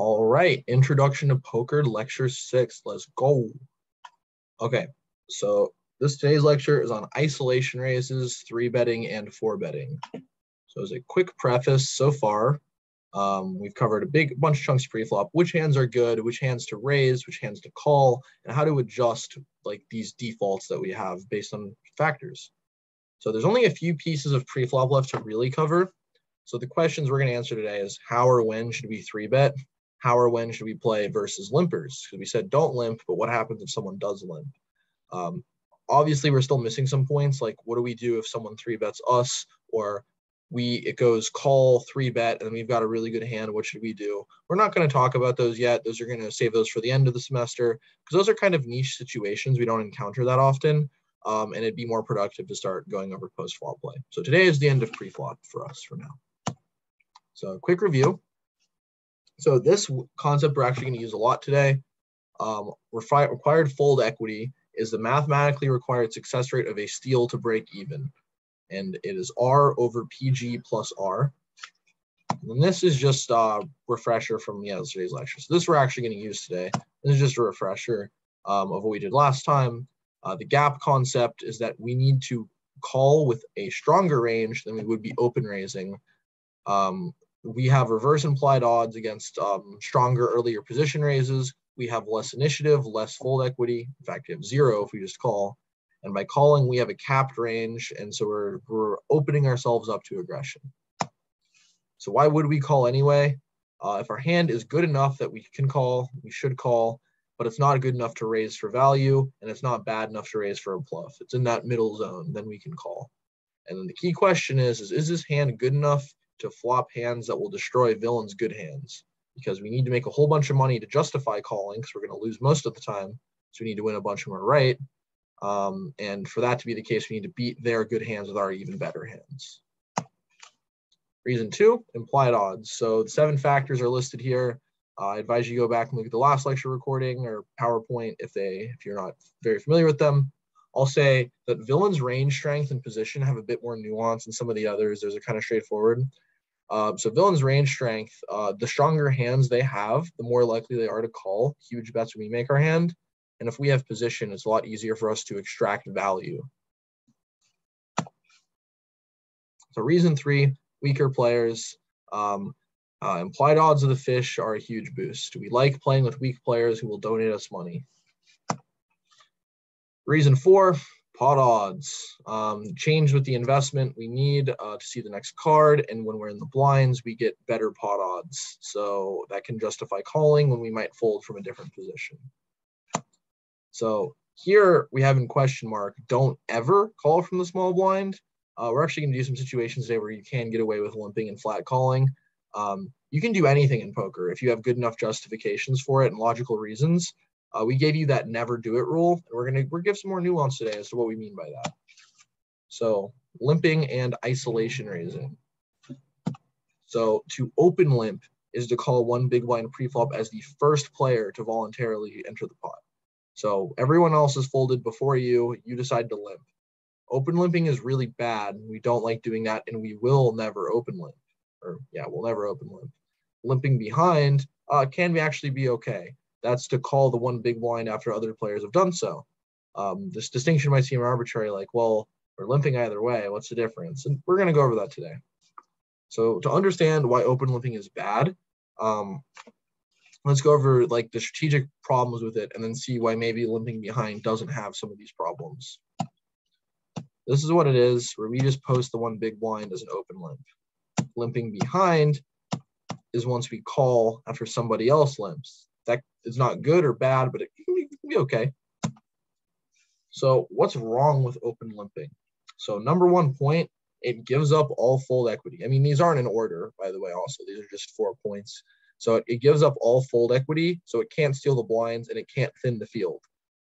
All right, Introduction to Poker, Lecture 6. Let's go. Okay, so this today's lecture is on isolation raises, three betting, and four betting. So as a quick preface so far, um, we've covered a big bunch of chunks pre-flop, which hands are good, which hands to raise, which hands to call, and how to adjust like these defaults that we have based on factors. So there's only a few pieces of pre-flop left to really cover. So the questions we're going to answer today is how or when should we three bet? How or when should we play versus limpers? Because we said don't limp, but what happens if someone does limp? Um, obviously, we're still missing some points. Like, what do we do if someone three bets us, or we it goes call three bet and we've got a really good hand? What should we do? We're not going to talk about those yet. Those are going to save those for the end of the semester because those are kind of niche situations we don't encounter that often. Um, and it'd be more productive to start going over post flop play. So today is the end of pre flop for us for now. So quick review. So this concept we're actually going to use a lot today. Um, required fold equity is the mathematically required success rate of a steal to break even. And it is R over PG plus R. And this is just a refresher from yesterday's lecture. So this we're actually going to use today. This is just a refresher um, of what we did last time. Uh, the gap concept is that we need to call with a stronger range than we would be open raising. Um, we have reverse implied odds against um, stronger earlier position raises we have less initiative, less fold equity. In fact, we have zero if we just call. And by calling, we have a capped range. And so we're, we're opening ourselves up to aggression. So why would we call anyway? Uh, if our hand is good enough that we can call, we should call, but it's not good enough to raise for value, and it's not bad enough to raise for a bluff. It's in that middle zone, then we can call. And then the key question is, is, is this hand good enough to flop hands that will destroy villain's good hands? because we need to make a whole bunch of money to justify calling because we're going to lose most of the time. So we need to win a bunch of more right. Um, and for that to be the case, we need to beat their good hands with our even better hands. Reason two, implied odds. So the seven factors are listed here. Uh, I advise you go back and look at the last lecture recording or PowerPoint if they if you're not very familiar with them. I'll say that villain's range strength and position have a bit more nuance than some of the others. Those are kind of straightforward. Um, so villains range strength, uh, the stronger hands they have, the more likely they are to call huge bets when we make our hand. And if we have position, it's a lot easier for us to extract value. So reason three, weaker players. Um, uh, implied odds of the fish are a huge boost. We like playing with weak players who will donate us money. Reason four, pot odds. Um, change with the investment we need uh, to see the next card and when we're in the blinds we get better pot odds. So that can justify calling when we might fold from a different position. So here we have in question mark don't ever call from the small blind. Uh, we're actually going to do some situations today where you can get away with limping and flat calling. Um, you can do anything in poker if you have good enough justifications for it and logical reasons uh, we gave you that never do it rule, and we're gonna we're give some more nuance today as to what we mean by that. So limping and isolation raising. So to open limp is to call one big blind preflop as the first player to voluntarily enter the pot. So everyone else is folded before you, you decide to limp. Open limping is really bad. We don't like doing that, and we will never open limp. Or yeah, we'll never open limp. Limping behind uh, can actually be okay that's to call the one big blind after other players have done so. Um, this distinction might seem arbitrary, like, well, we're limping either way. What's the difference? And we're going to go over that today. So to understand why open limping is bad, um, let's go over like the strategic problems with it and then see why maybe limping behind doesn't have some of these problems. This is what it is, where we just post the one big blind as an open limp. Limping behind is once we call after somebody else limps that is not good or bad, but it can be, okay. So what's wrong with open limping? So number one point, it gives up all fold equity. I mean, these aren't in order, by the way, also. These are just four points. So it, it gives up all fold equity, so it can't steal the blinds and it can't thin the field.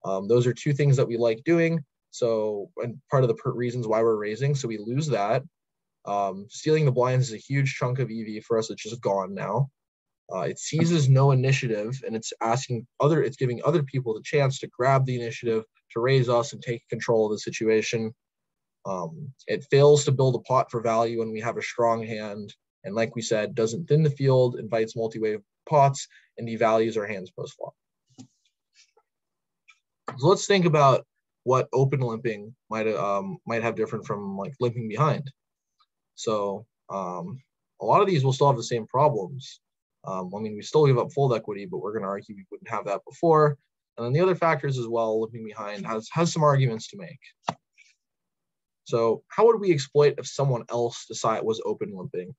Um, those are two things that we like doing. So, and part of the reasons why we're raising, so we lose that. Um, stealing the blinds is a huge chunk of EV for us. It's just gone now. Uh, it seizes no initiative and it's asking other, it's giving other people the chance to grab the initiative to raise us and take control of the situation. Um, it fails to build a pot for value when we have a strong hand. And like we said, doesn't thin the field, invites multi-way pots, and devalues our hands post flop. So let's think about what open limping might um, might have different from like limping behind. So um, a lot of these will still have the same problems. Um, I mean, we still give up fold equity, but we're going to argue we wouldn't have that before. And then the other factors as well, limping behind has has some arguments to make. So how would we exploit if someone else decide was open limping?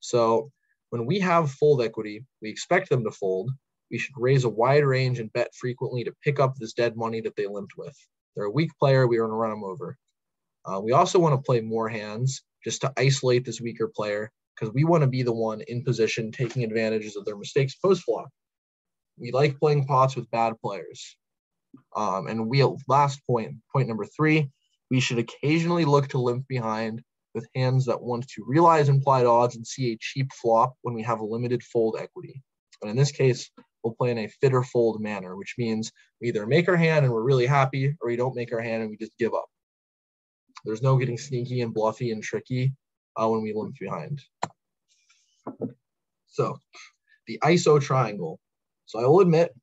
So when we have fold equity, we expect them to fold. We should raise a wide range and bet frequently to pick up this dead money that they limped with. They're a weak player. We are going to run them over. Uh, we also want to play more hands just to isolate this weaker player because we want to be the one in position taking advantages of their mistakes post flop. We like playing pots with bad players. Um, and we last point, point number three, we should occasionally look to limp behind with hands that want to realize implied odds and see a cheap flop when we have a limited fold equity. And in this case, we'll play in a fit or fold manner, which means we either make our hand and we're really happy, or we don't make our hand and we just give up. There's no getting sneaky and bluffy and tricky uh, when we limp behind. So the ISO triangle. So I will admit,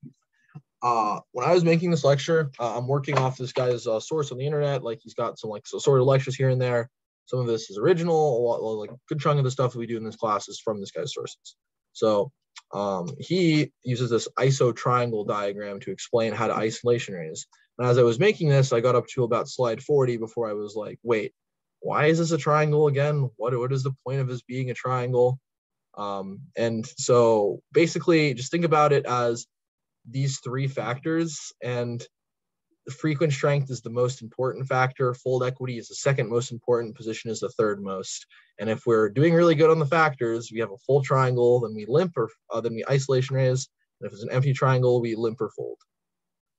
uh, when I was making this lecture, uh, I'm working off this guy's uh, source on the internet. Like he's got some like so sort of lectures here and there. Some of this is original. A lot, like good chunk of the stuff that we do in this class is from this guy's sources. So um, he uses this ISO triangle diagram to explain how to isolation raise. And as I was making this, I got up to about slide 40 before I was like, wait, why is this a triangle again? What, what is the point of this being a triangle? Um, and so basically, just think about it as these three factors, and the frequent strength is the most important factor. Fold equity is the second most important. Position is the third most. And if we're doing really good on the factors, we have a full triangle, then we limp or uh, then we isolation raise. And if it's an empty triangle, we limp or fold.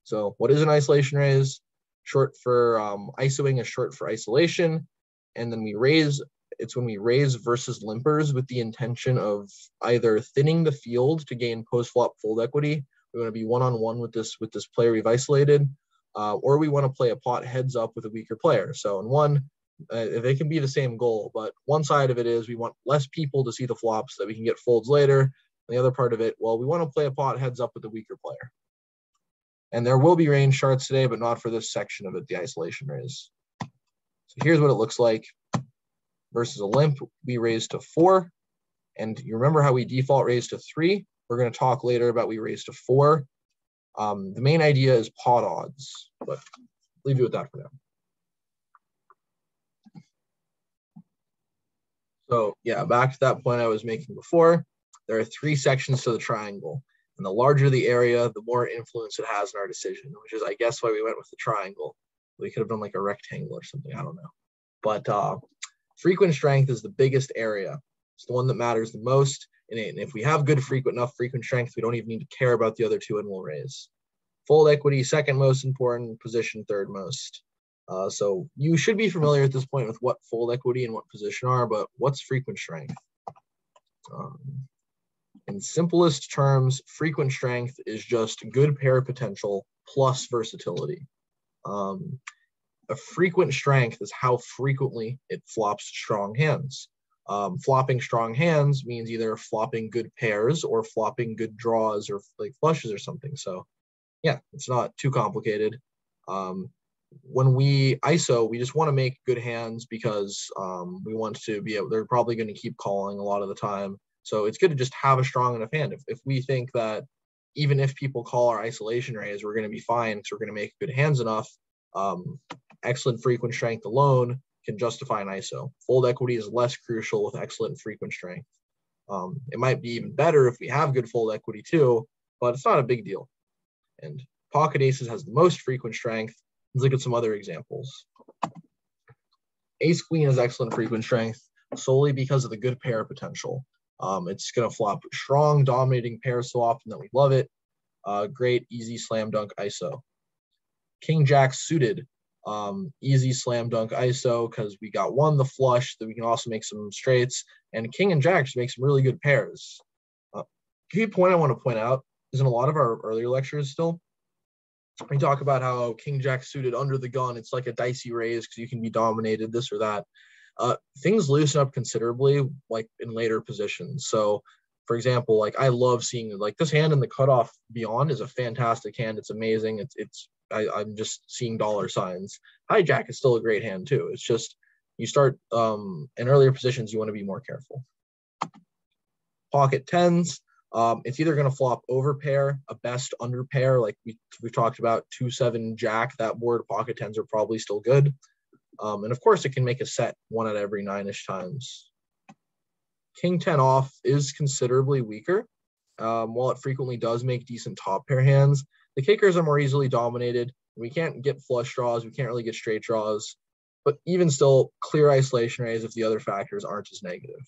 So what is an isolation raise? Short for um, isoing is short for isolation. And then we raise it's when we raise versus limpers with the intention of either thinning the field to gain post flop fold equity. We want to be one on one with this with this player we've isolated, uh, or we want to play a pot heads up with a weaker player. So in one, uh, they can be the same goal, but one side of it is we want less people to see the flops so that we can get folds later. And the other part of it, well, we want to play a pot heads up with a weaker player. And there will be range charts today, but not for this section of it, the isolation raise. So here's what it looks like versus a limp, we raise to four. And you remember how we default raise to three? We're going to talk later about we raise to four. Um, the main idea is pot odds, but leave you with that for now. So yeah, back to that point I was making before. There are three sections to the triangle. And the larger the area, the more influence it has in our decision, which is, I guess, why we went with the triangle. We could have done like a rectangle or something. I don't know. But uh, Frequent strength is the biggest area. It's the one that matters the most. And if we have good frequent enough frequent strength, we don't even need to care about the other two and we'll raise. Fold equity, second most important, position third most. Uh, so you should be familiar at this point with what fold equity and what position are, but what's frequent strength? Um, in simplest terms, frequent strength is just good pair potential plus versatility. Um, a frequent strength is how frequently it flops strong hands. Um, flopping strong hands means either flopping good pairs or flopping good draws or like flushes or something. So, yeah, it's not too complicated. Um, when we ISO, we just want to make good hands because um, we want to be able, they're probably going to keep calling a lot of the time. So it's good to just have a strong enough hand. If, if we think that even if people call our isolation raise, we're going to be fine because we're going to make good hands enough, um, excellent frequent strength alone can justify an ISO. Fold equity is less crucial with excellent frequent strength. Um, it might be even better if we have good fold equity too, but it's not a big deal. And pocket aces has the most frequent strength. Let's look at some other examples. Ace queen has excellent frequent strength solely because of the good pair potential. Um, it's going to flop strong, dominating pairs so often that we love it. Uh, great, easy slam dunk ISO. King Jack suited um, easy slam dunk ISO because we got one the flush that we can also make some straights and King and Jack just make some really good pairs. Uh, key point I want to point out is in a lot of our earlier lectures still we talk about how King Jack suited under the gun it's like a dicey raise because you can be dominated this or that. uh, things loosen up considerably, like in later positions. So, for example, like I love seeing like this hand in the cutoff beyond is a fantastic hand. It's amazing. It's it's I, I'm just seeing dollar signs. Hijack is still a great hand too. It's just you start um, in earlier positions, you want to be more careful. Pocket tens, um, it's either going to flop over pair, a best under pair, like we, we've talked about, 2 7 jack. That board, pocket tens are probably still good. Um, and of course, it can make a set one at every nine ish times. King 10 off is considerably weaker. Um, while it frequently does make decent top pair hands, the kickers are more easily dominated. We can't get flush draws, we can't really get straight draws, but even still, clear isolation raise if the other factors aren't as negative.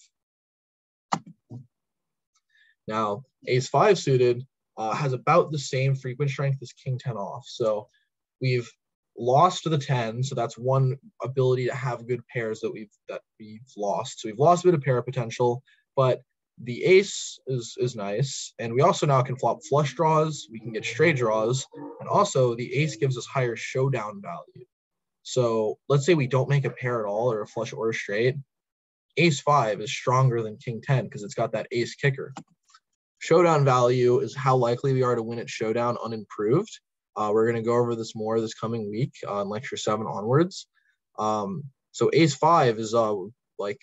Now, ace five suited uh, has about the same frequent strength as king 10 off. So we've lost the 10. So that's one ability to have good pairs that we've that we've lost. So we've lost a bit of pair potential, but the ace is is nice. And we also now can flop flush draws, we can get straight draws, and also the ace gives us higher showdown value. So let's say we don't make a pair at all or a flush or a straight. Ace five is stronger than king 10 because it's got that ace kicker. Showdown value is how likely we are to win at showdown unimproved. Uh, we're going to go over this more this coming week on lecture seven onwards. Um, so ace five is uh like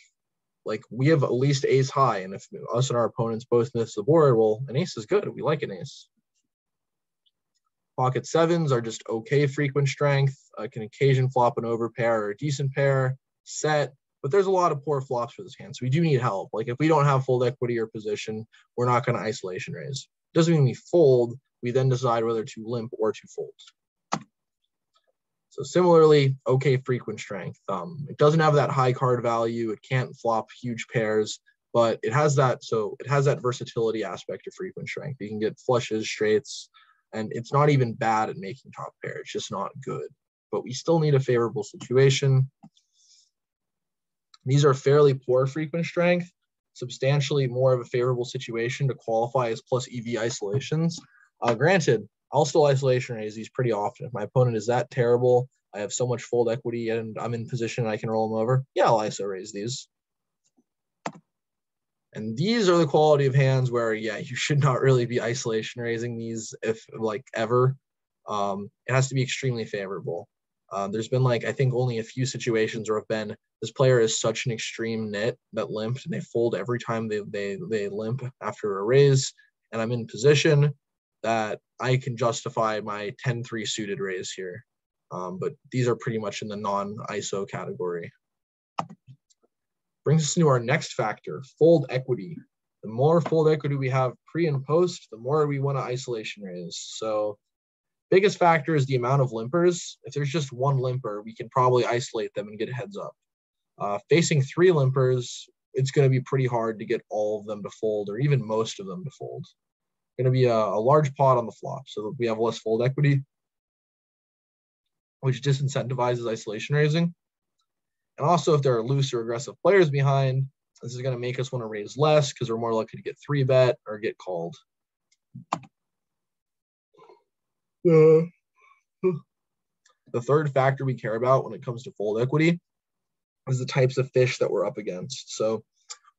like we have at least ace high, and if us and our opponents both miss the board, well, an ace is good. We like an ace. Pocket sevens are just okay frequent strength. Uh, can occasion flop an over pair or a decent pair. Set but there's a lot of poor flops for this hand. So we do need help. Like if we don't have fold equity or position, we're not going to isolation raise. Doesn't mean we fold. We then decide whether to limp or to fold. So similarly, okay frequent strength. Um, it doesn't have that high card value. It can't flop huge pairs, but it has that. So it has that versatility aspect of frequent strength. You can get flushes, straights, and it's not even bad at making top pair. It's just not good. But we still need a favorable situation. These are fairly poor frequent strength, substantially more of a favorable situation to qualify as plus EV isolations. Uh, granted, I'll still isolation raise these pretty often. If my opponent is that terrible, I have so much fold equity and I'm in position I can roll them over, yeah, I'll ISO raise these. And these are the quality of hands where, yeah, you should not really be isolation raising these if like ever. Um, it has to be extremely favorable. Um, there's been like I think only a few situations where I've been this player is such an extreme nit that limped and they fold every time they they they limp after a raise, and I'm in position that I can justify my 10-3 suited raise here. Um, but these are pretty much in the non-ISO category. Brings us into our next factor, fold equity. The more fold equity we have pre and post, the more we want to isolation raise. So Biggest factor is the amount of limpers. If there's just one limper, we can probably isolate them and get a heads up. Uh, facing three limpers, it's going to be pretty hard to get all of them to fold or even most of them to fold. Going to be a, a large pot on the flop, so we have less fold equity, which disincentivizes isolation raising. And also, if there are loose or aggressive players behind, this is going to make us want to raise less because we're more likely to get three bet or get called. Uh, the third factor we care about when it comes to fold equity is the types of fish that we're up against. So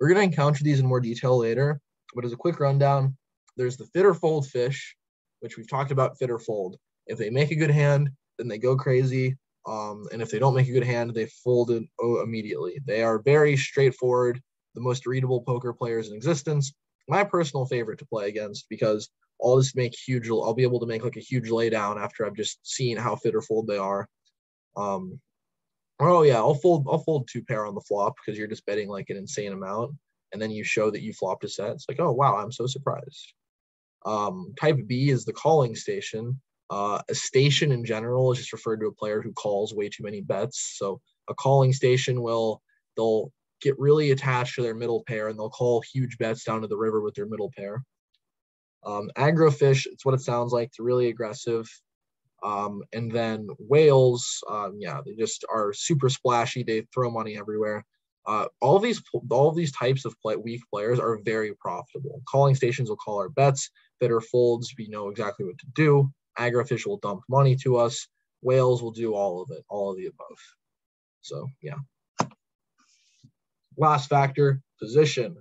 we're going to encounter these in more detail later, but as a quick rundown, there's the fit or fold fish, which we've talked about fit or fold. If they make a good hand, then they go crazy. Um, and if they don't make a good hand, they fold it oh, immediately. They are very straightforward, the most readable poker players in existence. My personal favorite to play against because I'll just make huge. I'll be able to make like a huge laydown after I've just seen how fit or fold they are. Um, oh yeah, I'll fold. I'll fold two pair on the flop because you're just betting like an insane amount, and then you show that you flopped a set. It's like, oh wow, I'm so surprised. Um, type B is the calling station. Uh, a station in general is just referred to a player who calls way too many bets. So a calling station will they'll get really attached to their middle pair and they'll call huge bets down to the river with their middle pair. Um, fish, it's what it sounds like. They're really aggressive. Um, and then whales, um, yeah, they just are super splashy. They throw money everywhere. Uh, all these, all these types of play, weak players are very profitable. Calling stations will call our bets. Fit or folds, we know exactly what to do. fish will dump money to us. Whales will do all of it, all of the above. So yeah. Last factor, position.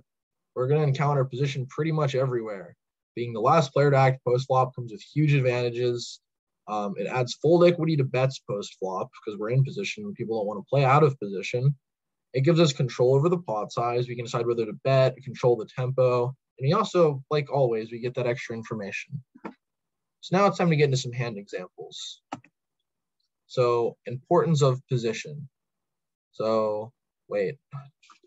We're going to encounter position pretty much everywhere. Being the last player to act post flop comes with huge advantages. Um, it adds fold equity to bets post flop because we're in position. People don't want to play out of position. It gives us control over the pot size. We can decide whether to bet, control the tempo, and we also, like always, we get that extra information. So now it's time to get into some hand examples. So importance of position. So wait,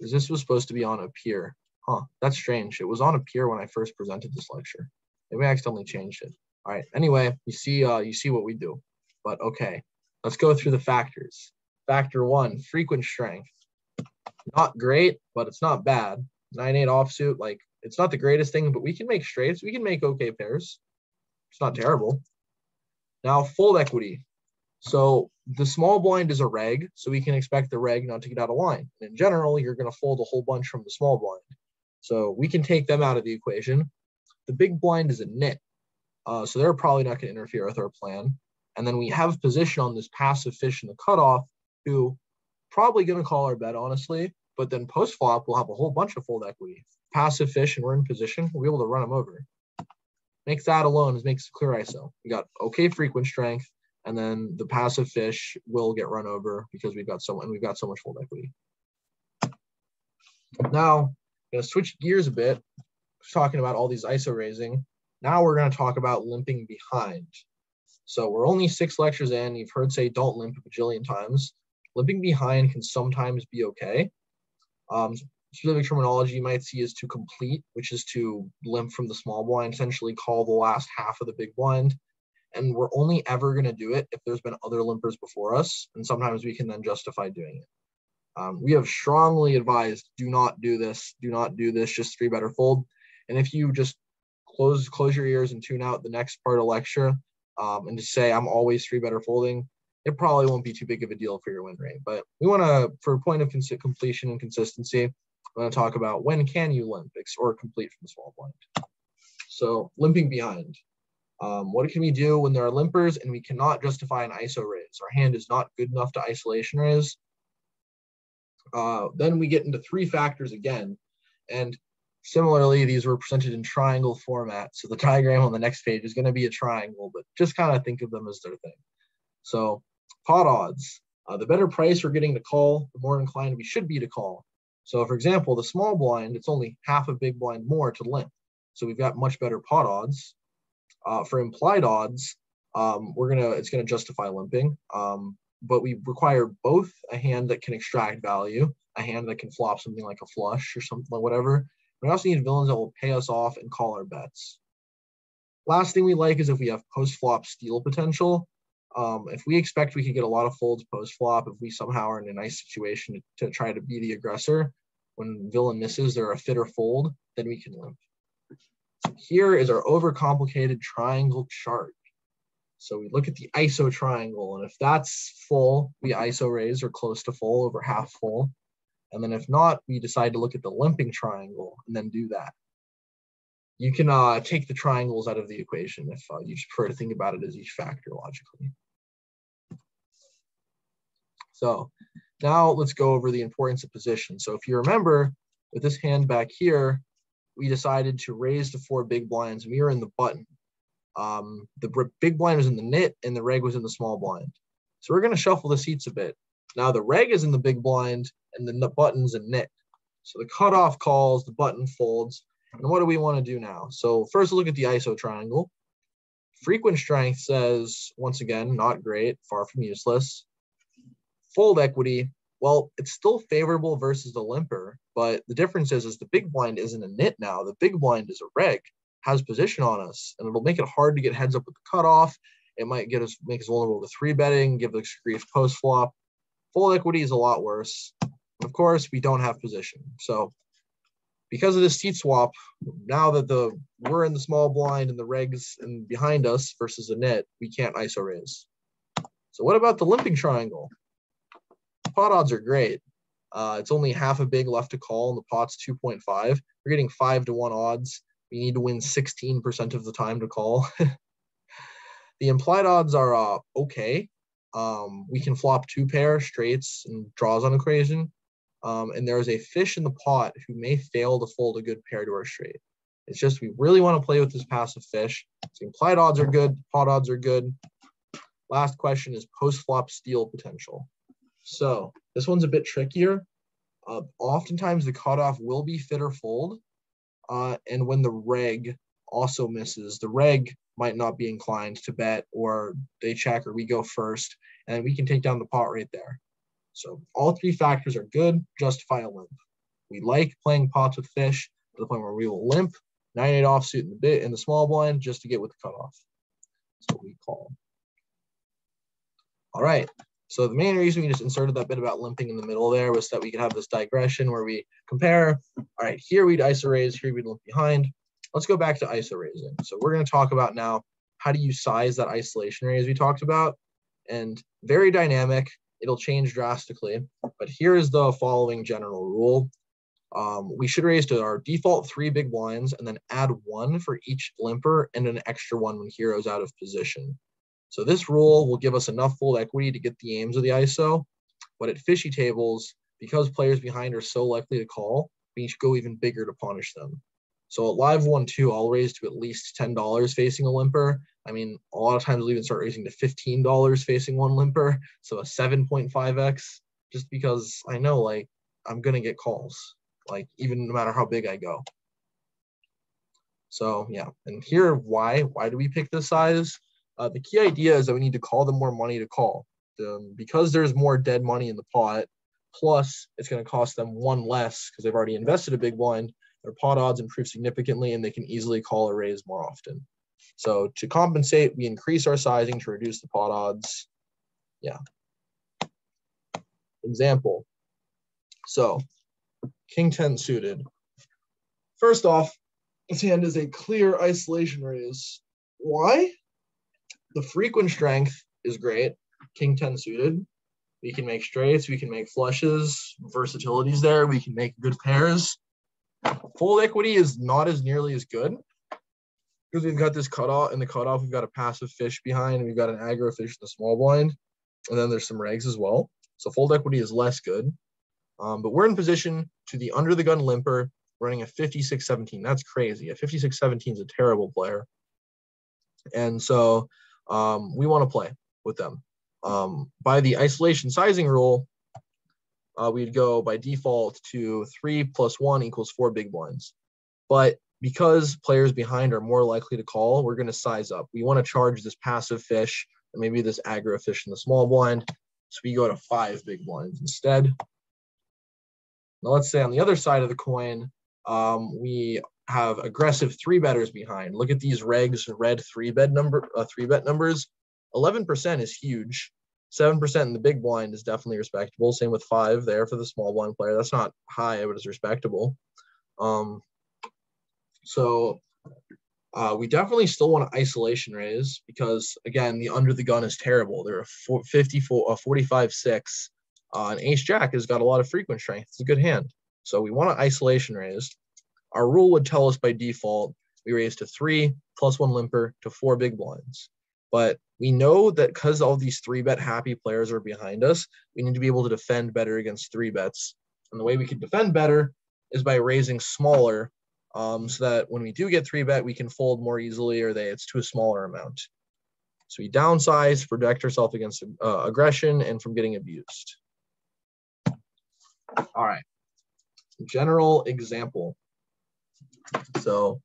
this was supposed to be on a pier. Huh, that's strange. It was on a pier when I first presented this lecture. Maybe I accidentally changed it. All right. Anyway, you see, uh, you see what we do. But okay, let's go through the factors. Factor one, frequent strength. Not great, but it's not bad. Nine eight offsuit, like it's not the greatest thing, but we can make straights. We can make okay pairs. It's not terrible. Now fold equity. So the small blind is a reg, so we can expect the reg not to get out of line. And in general, you're going to fold a whole bunch from the small blind. So we can take them out of the equation. The big blind is a nit, uh, so they're probably not going to interfere with our plan. And then we have position on this passive fish in the cutoff, who probably going to call our bet, honestly. But then post flop, we'll have a whole bunch of fold equity. Passive fish, and we're in position. We'll be able to run them over. Makes that alone is makes clear ISO. We got okay frequent strength, and then the passive fish will get run over because we've got so and we've got so much fold equity. Now, I'm gonna switch gears a bit, talking about all these ISO raising. Now we're gonna talk about limping behind. So we're only six lectures in. You've heard say don't limp a bajillion times. Limping behind can sometimes be okay. Um, specific terminology you might see is to complete, which is to limp from the small blind, essentially call the last half of the big blind. And we're only ever going to do it if there's been other limpers before us. And sometimes we can then justify doing it. Um, we have strongly advised do not do this, do not do this, just three better fold. And if you just close close your ears and tune out the next part of lecture um, and just say I'm always three better folding, it probably won't be too big of a deal for your win rate. But we want to, for a point of completion and consistency, I'm going to talk about when can you limp or complete from the small blind. So limping behind. Um, what can we do when there are limpers and we cannot justify an ISO raise? Our hand is not good enough to isolation raise. Uh, then we get into three factors again. And similarly, these were presented in triangle format. So the diagram on the next page is going to be a triangle, but just kind of think of them as their thing. So pot odds. Uh, the better price we're getting to call, the more inclined we should be to call. So for example, the small blind, it's only half a big blind more to limp. So we've got much better pot odds. Uh, for implied odds, um, we're gonna it's gonna justify limping. Um, but we require both a hand that can extract value, a hand that can flop something like a flush or something like whatever. We also need villains that will pay us off and call our bets. Last thing we like is if we have post flop steal potential. Um, if we expect we could get a lot of folds post flop, if we somehow are in a nice situation to, to try to be the aggressor, when villain misses, they're a fit or fold, then we can limp. Here is our overcomplicated triangle chart. So we look at the ISO triangle, and if that's full, we ISO raise or close to full, over half full. And then if not, we decide to look at the limping triangle and then do that. You can uh, take the triangles out of the equation if uh, you prefer to think about it as each factor logically. So now let's go over the importance of position. So if you remember, with this hand back here, we decided to raise the four big blinds were in the button. Um, the big blind was in the nit and the reg was in the small blind. So we're gonna shuffle the seats a bit. Now the reg is in the big blind and then the button's in nit. So the cutoff calls, the button folds. And what do we want to do now? So first look at the ISO triangle. Frequent strength says, once again, not great, far from useless fold equity, well, it's still favorable versus the limper, but the difference is, is the big blind isn't a nit now. The big blind is a reg, has position on us, and it'll make it hard to get heads up with the cutoff. It might get us make us vulnerable to three betting, give us grief post flop. Fold equity is a lot worse. Of course, we don't have position. So because of this seat swap, now that the we're in the small blind and the regs and behind us versus a net, we can't ISO raise. So what about the limping triangle? Pot odds are great. Uh, it's only half a big left to call, and the pot's 2.5. We're getting five to one odds. We need to win 16% of the time to call. the implied odds are uh, okay. Um, we can flop two pair straights and draws on equation. um, and there is a fish in the pot who may fail to fold a good pair to our straight. It's just we really want to play with this passive fish. So implied odds are good, pot odds are good. Last question is post flop steal potential. So this one's a bit trickier. Uh, oftentimes the cutoff will be fit or fold. Uh, and when the reg also misses, the reg might not be inclined to bet or they check or we go first and we can take down the pot right there. So all three factors are good, justify a limp. We like playing pots with fish to the point where we will limp 9-8 offsuit in the bit in the small blind just to get with the cutoff. That's what we call. All right. So the main reason we just inserted that bit about limping in the middle there was that we could have this digression where we compare. All right, here we'd iso raise, here we'd limp behind. Let's go back to iso raising. So we're going to talk about now how do you size that isolation raise we talked about, and very dynamic. It'll change drastically, but here is the following general rule. Um, we should raise to our default three big blinds and then add one for each limper and an extra one when hero's out of position. So this rule will give us enough fold equity to get the aims of the ISO, but at fishy tables, because players behind are so likely to call, we go even bigger to punish them. So at live one two, I'll raise to at least ten dollars facing a limper. I mean, a lot of times we'll even start raising to fifteen dollars facing one limper, so a seven point five x, just because I know like I'm gonna get calls, like even no matter how big I go. So yeah, and here why why do we pick this size? Uh, the key idea is that we need to call them more money to call. Um, because there's more dead money in the pot, plus it's going to cost them one less because they've already invested a big blind. Their pot odds improve significantly and they can easily call or raise more often. So to compensate, we increase our sizing to reduce the pot odds. Yeah. Example. So king 10 suited. First off, this hand is a clear isolation raise. Why? The frequent strength is great. King 10 suited. We can make straights, we can make flushes, versatilities there, we can make good pairs. Fold equity is not as nearly as good because we've got this cutoff in the cutoff, we've got a passive fish behind, and we've got an aggro fish in the small blind, and then there's some regs as well. So fold equity is less good. Um, but we're in position to the under the gun limper running a 56-17. That's crazy. A 56-17 is a terrible player. And so um, we want to play with them. Um, by the isolation sizing rule, uh, we'd go by default to three plus one equals four big blinds. But because players behind are more likely to call, we're going to size up. We want to charge this passive fish and maybe this aggro fish in the small blind. So we go to five big blinds instead. Now let's say on the other side of the coin, um, we have aggressive three betters behind. Look at these regs red three bet number uh, three bet numbers. 11% is huge. 7% in the big blind is definitely respectable. Same with five there for the small blind player. That's not high, but it's respectable. Um, so uh, we definitely still want to isolation raise because again, the under the gun is terrible. They're a 54, a 45 six. Uh, and ace jack has got a lot of frequent strength. It's a good hand. So we want to isolation raise. Our rule would tell us by default we raise to three plus one limper to four big blinds. But we know that because all these three bet happy players are behind us, we need to be able to defend better against three bets. And the way we can defend better is by raising smaller um, so that when we do get three bet, we can fold more easily or they it's to a smaller amount. So we downsize protect ourselves against uh, aggression and from getting abused. All right. General example. So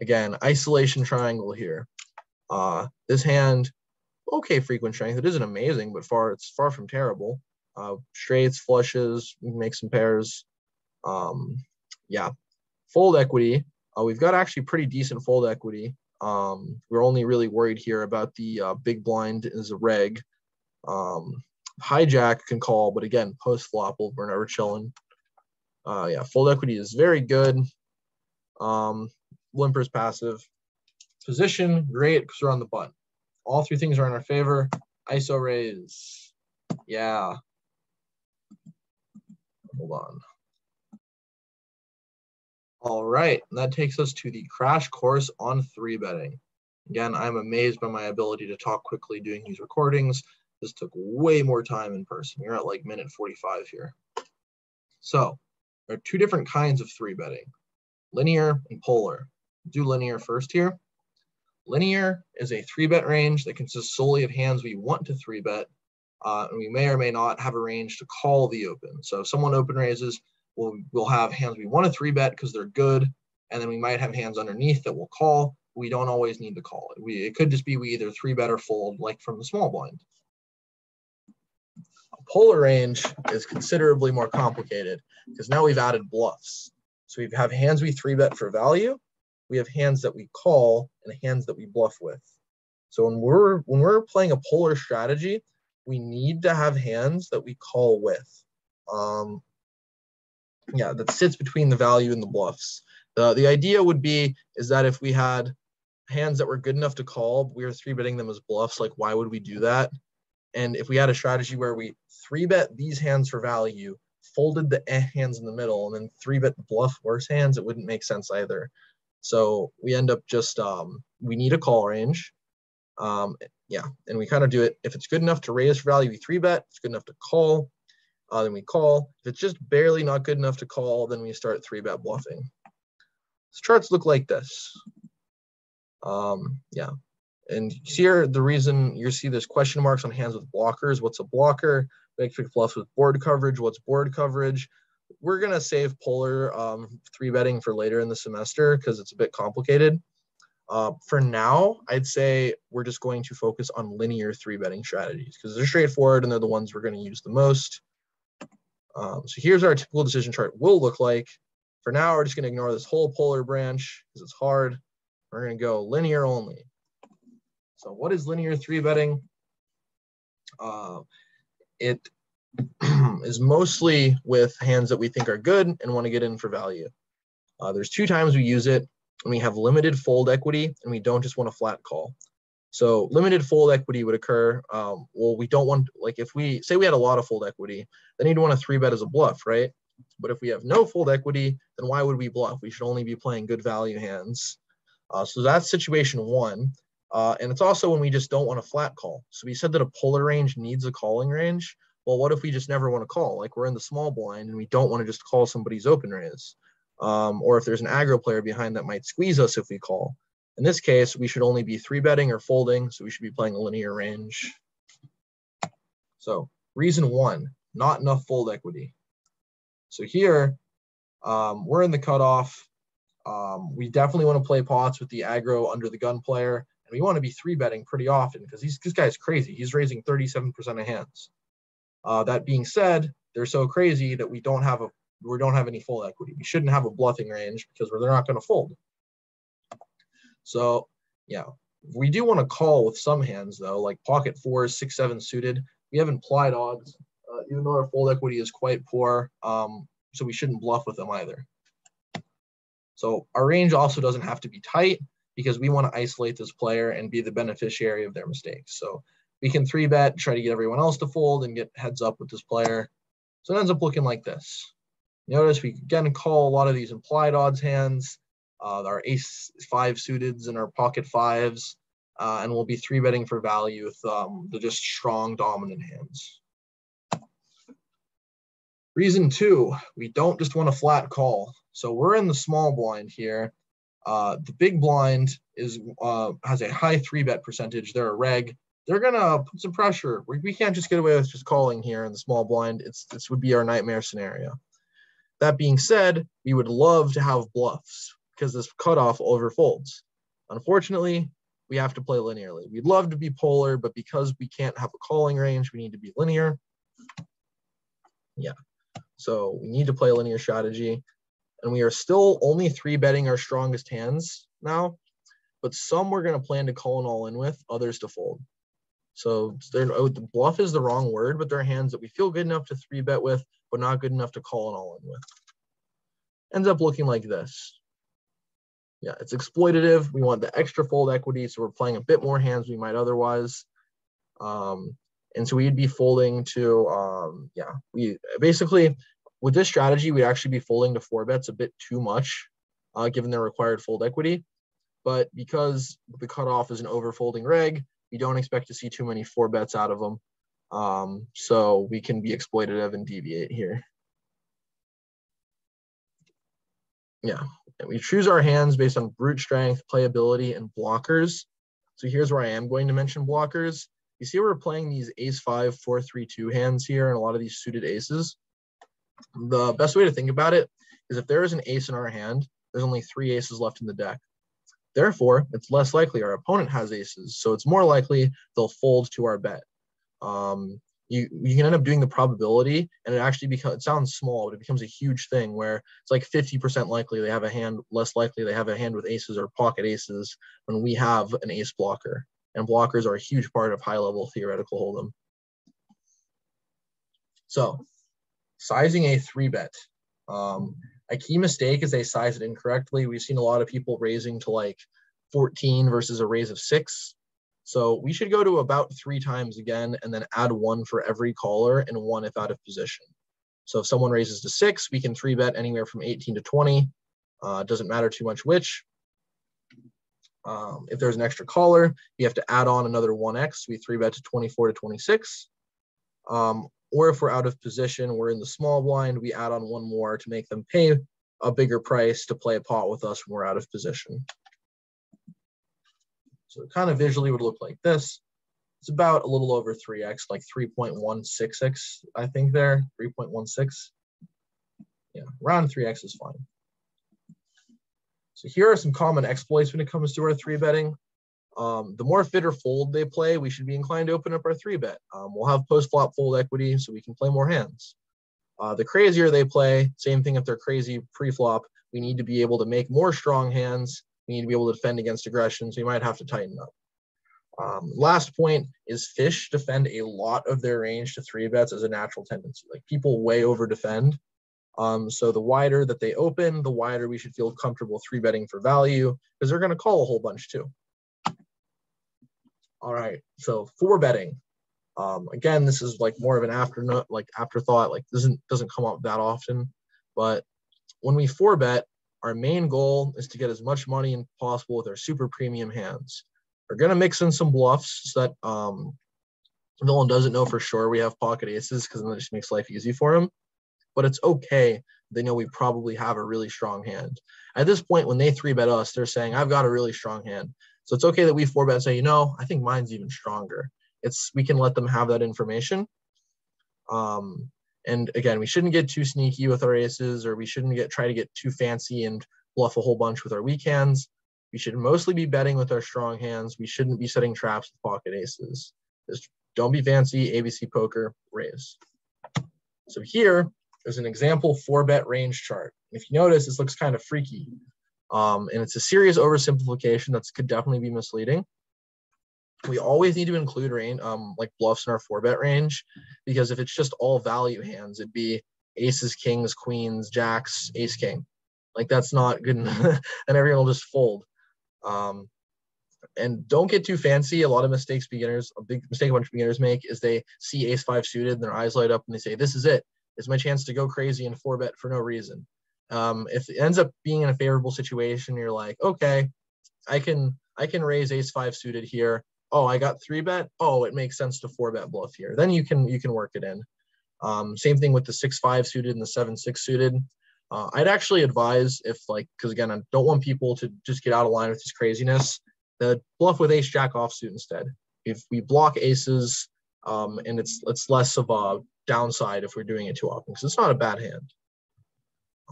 again, isolation triangle here. Uh, this hand, okay, frequent strength. It isn't amazing, but far it's far from terrible. Uh, straights, flushes, make some pairs. Um, yeah, fold equity. Uh, we've got actually pretty decent fold equity. Um, we're only really worried here about the uh, big blind as a reg. Um, hijack can call, but again, post flop, we're never chilling. Uh, yeah, fold equity is very good. Um, limper's passive. Position, great, because we're on the button. All three things are in our favor. ISO raise. Yeah. Hold on. All right, that takes us to the crash course on three betting. Again, I'm amazed by my ability to talk quickly doing these recordings. This took way more time in person. We're at like minute 45 here. So there are two different kinds of three betting, linear and polar. Do linear first here. Linear is a three bet range that consists solely of hands we want to three bet, uh, and we may or may not have a range to call the open. So if someone open raises, we'll, we'll have hands we want to three bet because they're good, and then we might have hands underneath that we'll call. We don't always need to call it. We, it could just be we either three bet or fold like from the small blind. A polar range is considerably more complicated because now we've added bluffs. So we have hands we three bet for value, we have hands that we call and hands that we bluff with. So when we're when we're playing a polar strategy, we need to have hands that we call with. Um, yeah, that sits between the value and the bluffs. The the idea would be is that if we had hands that were good enough to call, we were three betting them as bluffs. Like, why would we do that? And if we had a strategy where we three bet these hands for value, folded the eh hands in the middle, and then three the bluff worse hands, it wouldn't make sense either. So we end up just, um, we need a call range. Um, yeah, and we kind of do it. If it's good enough to raise value, we three bet. it's good enough to call, uh, then we call. If it's just barely not good enough to call, then we start three bet bluffing. These charts look like this. Um, yeah, and here the reason you see this question marks on hands with blockers. What's a blocker? Big bluffs with board coverage. What's board coverage? we're gonna save polar um, three betting for later in the semester because it's a bit complicated. Uh, for now, I'd say we're just going to focus on linear three betting strategies because they're straightforward and they're the ones we're going to use the most. Um, so here's our typical decision chart will look like. For now, we're just going to ignore this whole polar branch because it's hard. We're going to go linear only. So what is linear three betting? Uh, it is mostly with hands that we think are good and want to get in for value. Uh, there's two times we use it when we have limited fold equity and we don't just want a flat call. So limited fold equity would occur. Um, well, we don't want like if we say we had a lot of fold equity, then you'd want a three bet as a bluff, right? But if we have no fold equity, then why would we bluff? We should only be playing good value hands. Uh, so that's situation one. Uh, and it's also when we just don't want a flat call. So we said that a polar range needs a calling range well, what if we just never want to call? Like we're in the small blind and we don't want to just call somebody's open raise. Um, or if there's an aggro player behind that might squeeze us if we call. In this case, we should only be three betting or folding, so we should be playing a linear range. So reason one, not enough fold equity. So here, um, we're in the cutoff. Um, we definitely want to play pots with the aggro under the gun player, and we want to be three betting pretty often because this guy's crazy. He's raising 37% of hands. Uh, that being said, they're so crazy that we don't have a we don't have any fold equity. We shouldn't have a bluffing range because they're not going to fold. So yeah, we do want to call with some hands though, like pocket fours, six, seven suited. We have implied odds, uh, even though our fold equity is quite poor. Um, so we shouldn't bluff with them either. So our range also doesn't have to be tight because we want to isolate this player and be the beneficiary of their mistakes. So we can three bet, try to get everyone else to fold and get heads up with this player. So it ends up looking like this. Notice we again call a lot of these implied odds hands, uh, our ace five suiteds and our pocket fives, uh, and we'll be three betting for value with um, the just strong dominant hands. Reason two, we don't just want a flat call. So we're in the small blind here. Uh, the big blind is uh, has a high three bet percentage. They're a reg they're gonna put some pressure. We, we can't just get away with just calling here in the small blind. It's this would be our nightmare scenario. That being said, we would love to have bluffs because this cutoff overfolds. Unfortunately, we have to play linearly. We'd love to be polar, but because we can't have a calling range, we need to be linear. Yeah, so we need to play linear strategy. And we are still only three betting our strongest hands now, but some we're going to plan to call an all in with, others to fold. So oh, the bluff is the wrong word, but they're hands that we feel good enough to three bet with, but not good enough to call an all in with. Ends up looking like this. Yeah, it's exploitative. We want the extra fold equity, so we're playing a bit more hands we might otherwise. Um, and so we'd be folding to, um, yeah, we basically, with this strategy, we'd actually be folding to four bets a bit too much, uh, given their required fold equity. But because the cutoff is an overfolding reg, you don't expect to see too many four bets out of them. Um, so we can be exploitative and deviate here. yeah, and we choose our hands based on brute strength, playability, and blockers. So here's where I am going to mention blockers. You see we're playing these ace five, four, three, two hands here and a lot of these suited aces. The best way to think about it is if there is an ace in our hand, there's only three aces left in the deck. Therefore, it's less likely our opponent has aces. So it's more likely they'll fold to our bet. Um, you, you can end up doing the probability and it actually becomes, it sounds small, but it becomes a huge thing where it's like 50% likely they have a hand, less likely they have a hand with aces or pocket aces when we have an ace blocker. And blockers are a huge part of high level theoretical hold'em. So sizing a three bet. Um, a key mistake is they size it incorrectly. We've seen a lot of people raising to like 14 versus a raise of six. So we should go to about three times again and then add one for every caller and one if out of position. So if someone raises to six, we can three bet anywhere from 18 to 20. Uh, doesn't matter too much which. Um, if there's an extra caller, you have to add on another 1x. We three bet to 24 to 26. Um, or if we're out of position, we're in the small blind, we add on one more to make them pay a bigger price to play a pot with us when we're out of position. So it kind of visually would look like this. It's about a little over 3x, like 3.166, I think there, 3.16. Yeah, around 3x is fine. So here are some common exploits when it comes to our three betting. Um, the more fit or fold they play, we should be inclined to open up our three bet. Um, we'll have post flop fold equity so we can play more hands. Uh, the crazier they play, same thing if they're crazy pre flop, we need to be able to make more strong hands. We need to be able to defend against aggression, so you might have to tighten up. Um, last point is fish defend a lot of their range to three bets as a natural tendency. Like people way over defend. Um, so the wider that they open, the wider we should feel comfortable three betting for value because they're going to call a whole bunch too. All right, so four betting. Um, again, this is like more of an afternoon, like afterthought. Like doesn't doesn't come up that often, but when we four bet, our main goal is to get as much money as possible with our super premium hands. We're gonna mix in some bluffs so that um, villain doesn't know for sure we have pocket aces because then it just makes life easy for him. But it's okay. They know we probably have a really strong hand. At this point, when they three bet us, they're saying, I've got a really strong hand. So it's okay that we four bet say, you know, I think mine's even stronger. It's we can let them have that information. Um, and again, we shouldn't get too sneaky with our aces, or we shouldn't get try to get too fancy and bluff a whole bunch with our weak hands. We should mostly be betting with our strong hands. We shouldn't be setting traps with pocket aces. Just don't be fancy. ABC poker raise. So here is an example four bet range chart. If you notice, this looks kind of freaky. Um, and it's a serious oversimplification that could definitely be misleading. We always need to include range, um, like bluffs in our four bet range, because if it's just all value hands, it'd be aces, kings, queens, jacks, ace, king. Like that's not good, enough. and everyone will just fold. Um, and don't get too fancy. A lot of mistakes beginners, a big mistake a bunch of beginners make is they see ace five suited and their eyes light up and they say, "This is it. It's my chance to go crazy and four bet for no reason." Um, if it ends up being in a favorable situation, you're like, okay, I can I can raise ace five suited here. Oh, I got three bet. Oh, it makes sense to four bet bluff here. Then you can you can work it in. Um, same thing with the six five suited and the seven six suited. Uh, I'd actually advise if like because again I don't want people to just get out of line with this craziness. The bluff with ace jack offsuit instead. If we block aces, um, and it's it's less of a downside if we're doing it too often because it's not a bad hand.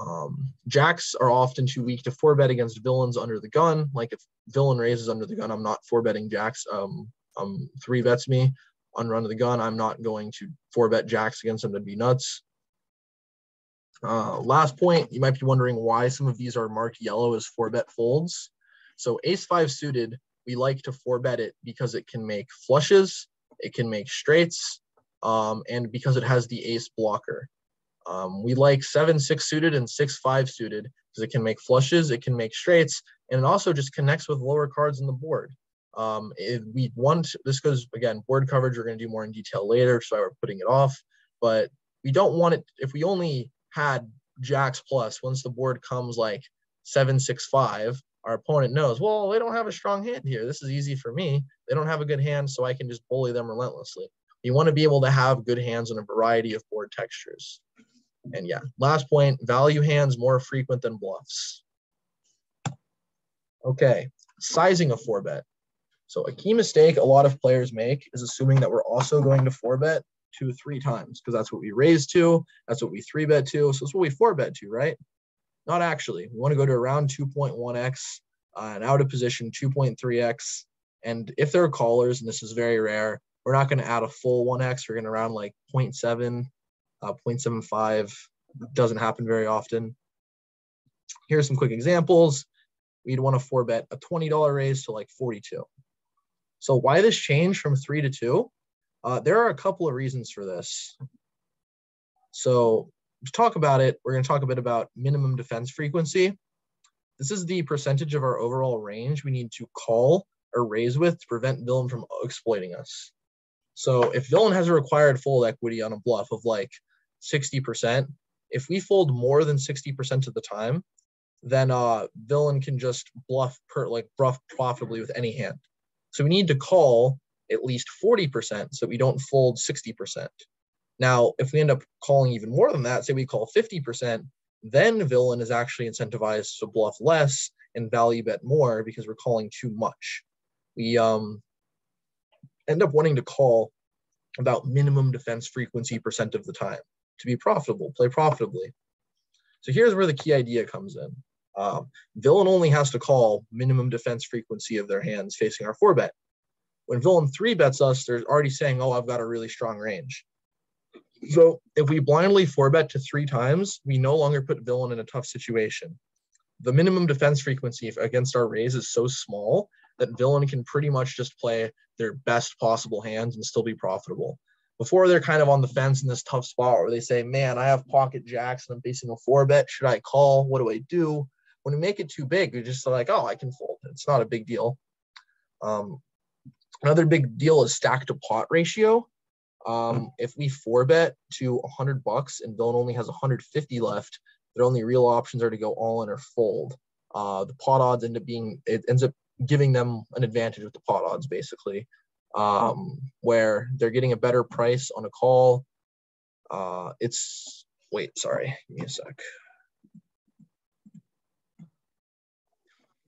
Um, jacks are often too weak to four bet against villains under the gun. Like if villain raises under the gun, I'm not four betting jacks. Um, um, three bets me on run of the gun. I'm not going to four bet jacks against them. That'd be nuts. Uh, last point, you might be wondering why some of these are marked yellow as four bet folds. So ace five suited, we like to four bet it because it can make flushes, it can make straights, um, and because it has the ace blocker. Um, we like seven six suited and six five suited because it can make flushes, it can make straights, and it also just connects with lower cards in the board. Um, we want this goes again board coverage, we're going to do more in detail later, so we're putting it off. But we don't want it if we only had jacks plus once the board comes like seven six five. Our opponent knows, well, they don't have a strong hand here. This is easy for me. They don't have a good hand, so I can just bully them relentlessly. You want to be able to have good hands on a variety of board textures. And yeah, last point, value hands more frequent than bluffs. Okay, sizing a four bet. So a key mistake a lot of players make is assuming that we're also going to four bet two three times because that's what we raise to, that's what we three bet to, so that's what we four bet to, right? Not actually. We want to go to around 2.1x uh, and out of position 2.3x. And if there are callers, and this is very rare, we're not going to add a full 1x. We're going to round like 0.7, uh, 0.75. Doesn't happen very often. Here's some quick examples. We'd want to four bet a $20 raise to like 42. So why this change from three to two? Uh, there are a couple of reasons for this. So to talk about it, we're going to talk a bit about minimum defense frequency. This is the percentage of our overall range we need to call or raise with to prevent villain from exploiting us. So if villain has a required fold equity on a bluff of like 60%, if we fold more than 60% of the time, then uh villain can just bluff per like bluff profitably with any hand. So we need to call at least 40% so we don't fold 60%. Now, if we end up calling even more than that, say we call 50%, then villain is actually incentivized to bluff less and value bet more because we're calling too much. We um, end up wanting to call about minimum defense frequency percent of the time to be profitable, play profitably. So here's where the key idea comes in. Um, villain only has to call minimum defense frequency of their hands facing our four bet. When villain three bets us, they're already saying, oh, I've got a really strong range. So if we blindly four bet to three times, we no longer put villain in a tough situation. The minimum defense frequency against our raise is so small that villain can pretty much just play their best possible hands and still be profitable. Before they're kind of on the fence in this tough spot where they say, man, I have pocket jacks and I'm facing a four bet. Should I call? What do I do? When we make it too big, we're just like, oh, I can fold. It's not a big deal. Um, another big deal is stack to pot ratio. Um, if we four bet to 100 bucks and villain only has 150 left, their only real options are to go all in or fold. Uh, the pot odds end up being it ends up giving them an advantage with the pot odds basically, um, where they're getting a better price on a call. Uh, it's wait, sorry, give me a sec.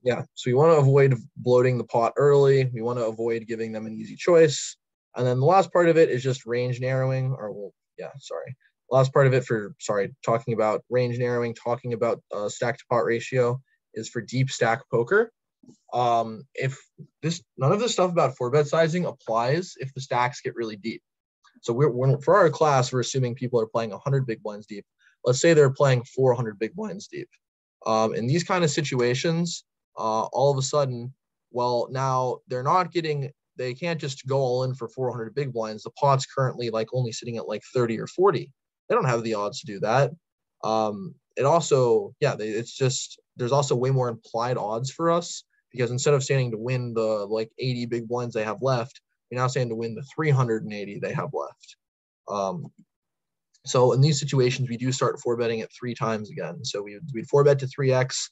Yeah, so we want to avoid bloating the pot early. We want to avoid giving them an easy choice. And then the last part of it is just range narrowing, or well, yeah, sorry. Last part of it for, sorry, talking about range narrowing, talking about uh, stack to pot ratio is for deep stack poker. Um, if this, none of this stuff about four bet sizing applies if the stacks get really deep. So we're, we're for our class, we're assuming people are playing 100 big blinds deep. Let's say they're playing 400 big blinds deep. Um, in these kind of situations, uh, all of a sudden, well, now they're not getting they can't just go all in for 400 big blinds. The pot's currently like only sitting at like 30 or 40. They don't have the odds to do that. Um, it also, yeah, they, it's just there's also way more implied odds for us because instead of standing to win the like 80 big blinds they have left, you're now standing to win the 380 they have left. Um, so in these situations, we do start four betting at three times again. So we we'd four bet to 3x,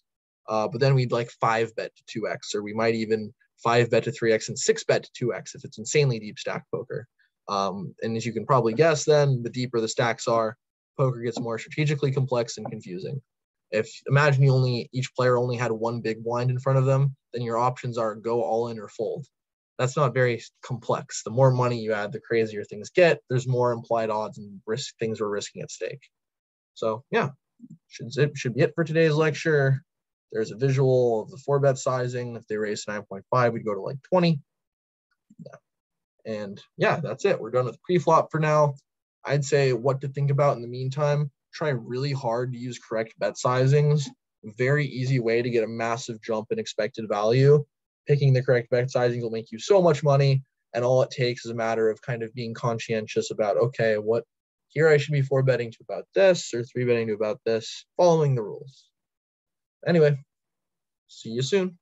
uh, but then we'd like five bet to 2x, or we might even five bet to 3x and six bet to 2x if it's insanely deep stack poker. Um, and as you can probably guess, then the deeper the stacks are, poker gets more strategically complex and confusing. If imagine you only each player only had one big blind in front of them, then your options are go all in or fold. That's not very complex. The more money you add, the crazier things get. There's more implied odds and risk things we're risking at stake. So yeah, should it should be it for today's lecture. There's a visual of the four bet sizing. If they raise 9.5, we'd go to like 20. Yeah. And yeah, that's it. We're done with pre-flop for now. I'd say what to think about in the meantime. Try really hard to use correct bet sizings. Very easy way to get a massive jump in expected value. Picking the correct bet sizings will make you so much money. And all it takes is a matter of kind of being conscientious about, okay, what here I should be four betting to about this or three betting to about this, following the rules. Anyway, see you soon.